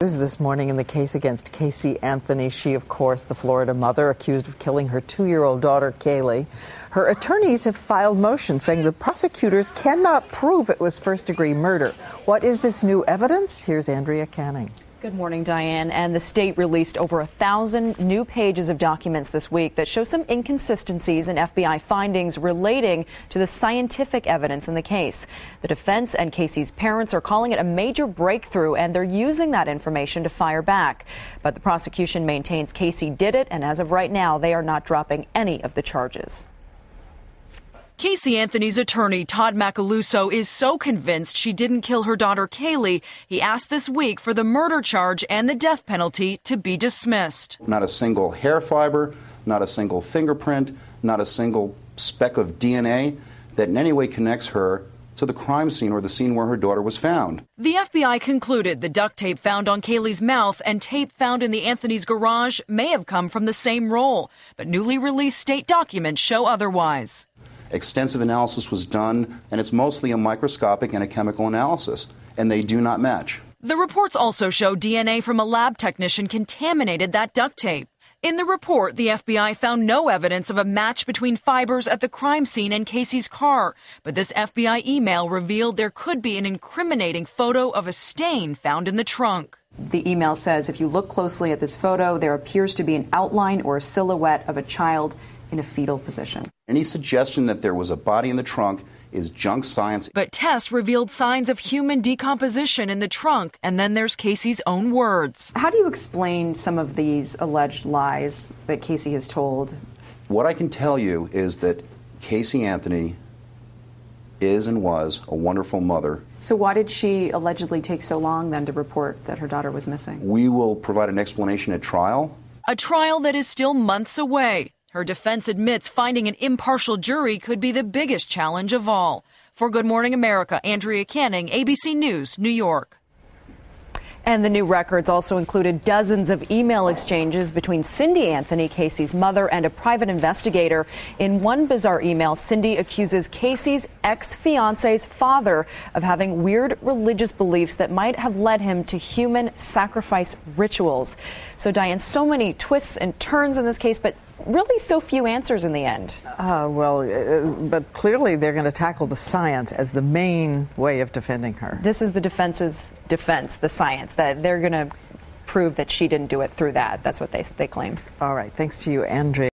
This morning in the case against Casey Anthony, she, of course, the Florida mother accused of killing her two year old daughter, Caylee. Her attorneys have filed motions saying the prosecutors cannot prove it was first degree murder. What is this new evidence? Here's Andrea Canning. Good morning, Diane. And the state released over a thousand new pages of documents this week that show some inconsistencies in FBI findings relating to the scientific evidence in the case. The defense and Casey's parents are calling it a major breakthrough, and they're using that information to fire back. But the prosecution maintains Casey did it, and as of right now, they are not dropping any of the charges. Casey Anthony's attorney, Todd Macaluso, is so convinced she didn't kill her daughter Caylee, he asked this week for the murder charge and the death penalty to be dismissed. Not a single hair fiber, not a single fingerprint, not a single speck of DNA that in any way connects her to the crime scene or the scene where her daughter was found. The FBI concluded the duct tape found on Caylee's mouth and tape found in the Anthony's garage may have come from the same roll, but newly released state documents show otherwise. Extensive analysis was done, and it's mostly a microscopic and a chemical analysis, and they do not match. The reports also show DNA from a lab technician contaminated that duct tape. In the report, the FBI found no evidence of a match between fibers at the crime scene and Casey's car, but this FBI email revealed there could be an incriminating photo of a stain found in the trunk. The email says if you look closely at this photo, there appears to be an outline or a silhouette of a child in a fetal position. Any suggestion that there was a body in the trunk is junk science. But tests revealed signs of human decomposition in the trunk, and then there's Casey's own words. How do you explain some of these alleged lies that Casey has told? What I can tell you is that Casey Anthony is and was a wonderful mother. So, why did she allegedly take so long then to report that her daughter was missing? We will provide an explanation at trial. A trial that is still months away. Her defense admits finding an impartial jury could be the biggest challenge of all. For Good Morning America, Andrea Canning, ABC News, New York. And the new records also included dozens of email exchanges between Cindy Anthony, Casey's mother, and a private investigator. In one bizarre email, Cindy accuses Casey's ex fiance's father of having weird religious beliefs that might have led him to human sacrifice rituals. So, Diane, so many twists and turns in this case, but really so few answers in the end. Uh, well, uh, but clearly they're going to tackle the science as the main way of defending her. This is the defense's defense, the science, that they're going to prove that she didn't do it through that. That's what they, they claim. All right. Thanks to you, Andrea.